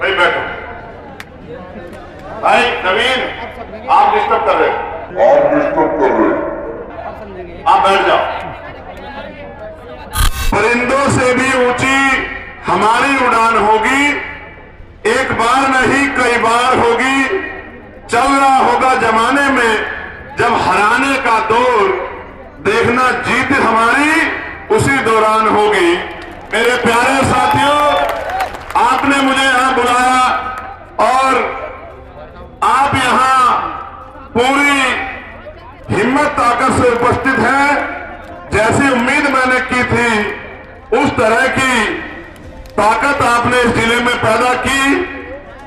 भाई बैठो। भाई नवीन आप डिस्टर्ब कर रहे हो। आप डिस्टर्ब कर रहे हो। आप बैठ जाओ। परिंदों से भी ऊँची हमारी उड़ान होगी। एक बार नहीं कई बार होगी। चल रहा होगा जमाने में जब हराने का दौर देखना जीत हमारी उसी दौरान होगी। मेरे प्यारे साथियों आपने मुझे यहाँ बुलाया और आप यहाँ पूरी हिम्मत ताकत से उपस्थित हैं। जैसी उम्मीद मैंने की थी, उस तरह की ताकत आपने इस ज़िले में पैदा की।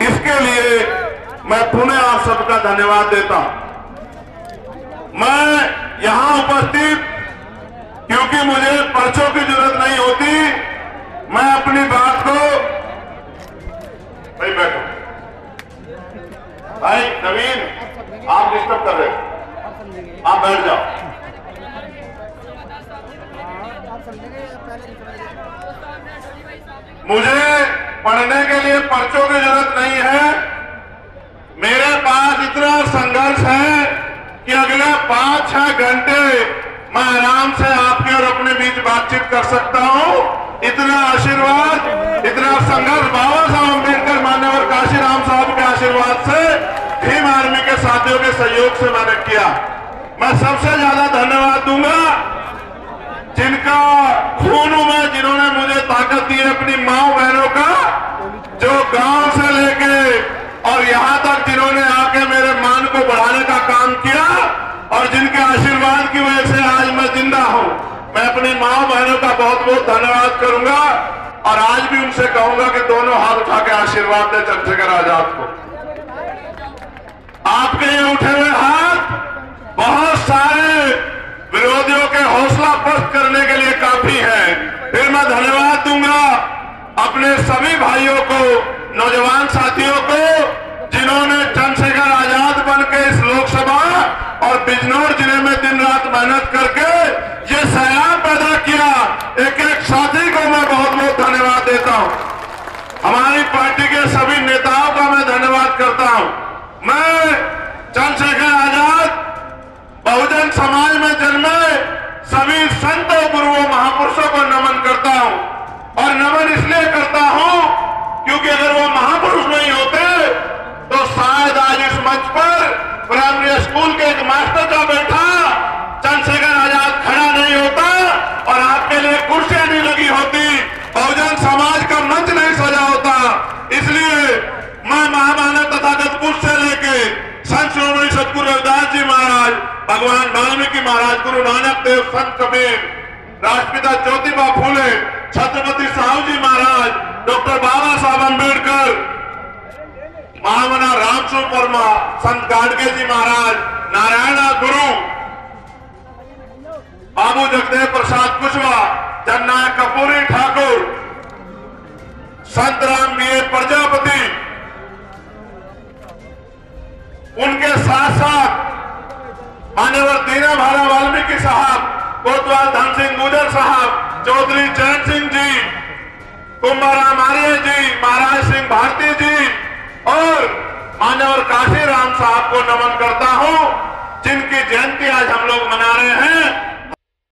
इसके लिए मैं पुनः आप सबका धन्यवाद देता हूँ। मैं यहाँ उपस्थित क्योंकि मुझे पर्चों की ज़रूरत नहीं होती मैं अपनी बात को भाई बैठो भाई नवीन आप डिस्टर्ब कर रहे हो आप बैठ जाओ। मुझे पढ़ने के लिए पर्चों की ज़रूरत नहीं है। मेरे पास इतना संघर्ष है कि अगले पाँच छह घंटे मैं आराम से आपके और अपने बीच बातचीत कर सकता हूँ। इतना आशीर्वाद, इतना संघर्ष बाबा साहब अंबेडकर मान्यवर काशीराम साहब के आशीर्वाद से, भीम आर्मी के साथियों के सहयोग से मैंने किया। मैं सबसे ज़्यादा धन्यवाद दूँगा जिनका खून में जिन्होंने मुझे ताकत दी है अपनी माओ बहनों का, जो गाँव से लेके और यहाँ तक जिन्होंने आके मेरे मान को बढ़ाने का काम किया और जिनके आशीर्वाद की वजह से आज मैं ज़िंदा हूँ। मैं अपनी माओ बहनों का बहुत बहुत धन्यवाद करूँगा और आज भी उनसे कहूँगा कि दोनों हाथ उठा के आशीर्वाद दे चंद्रशेखर आज़ाद को। आपके ये उठे हुए हाथ बहुत सारे विरोधियों के हौसला पस्त करने के लिए काफ़ी है। फिर मैं धन्यवाद दूँगा अपने सभी भाइयों को, नौजवान साथियों को, जिन्होंने चंद्रशेखर आज़ाद बन के इस लोकसभा और बिजनौर ज़िले में दिन रात मेहनत करके ये सैलाब पैदा किया। एक एक साथी को मैं बहुत बहुत धन्यवाद देता हूँ। हमारी पार्टी के सभी नेताओं का मैं धन्यवाद करता हूँ। मैं चंद्रशेखर आज़ाद बहुजन समाज में जन्मे सभी संतों गुरुओं महापुरुषों को नमन करता हूँ और नमन इसलिए करता हूँ, क्योंकि अगर वो महापुरुष नहीं होते तो शायद आज इस मंच पर प्राइमरी स्कूल के एक मास्टर का बैठा, चंद्रशेखर आज़ाद खड़ा नहीं होता और आपके लिए कुर्सियाँ नहीं लगी होती। बहुजन समाज का मंच नहीं सजा होता। इसलिए मैं महामानव तथागतपुर से लेके संत श्रोमणी सतगुरु रविदास जी महाराज, भगवान वाल्मीकि महाराज, गुरु नानक देव, संत कबीर, राष्ट्रपिता ज्योतिबा फूले छत्रपति साहू जी महाराज डॉक्टर बाबा साहब अंबेडकर महामना रामस्वरूप वर्मा संत गाडगे जी महाराज, नारायणा गुरु, बाबू जगदेव प्रसाद कुशवा जननायक कपूरी ठाकुर, संत राम बी प्रजापति, उनके साथ साथ मान्यवर दीना भाला वाल्मीकि साहब, कोतवाल धन सिंह गुजर साहब चौधरी चरण सिंह जी कुंभाराम मारिया जी, महाराज सिंह भारती जी, और मान्यवर काशी राम साहब को नमन करता हूँ, जिनकी जयंती आज हम लोग मना रहे हैं।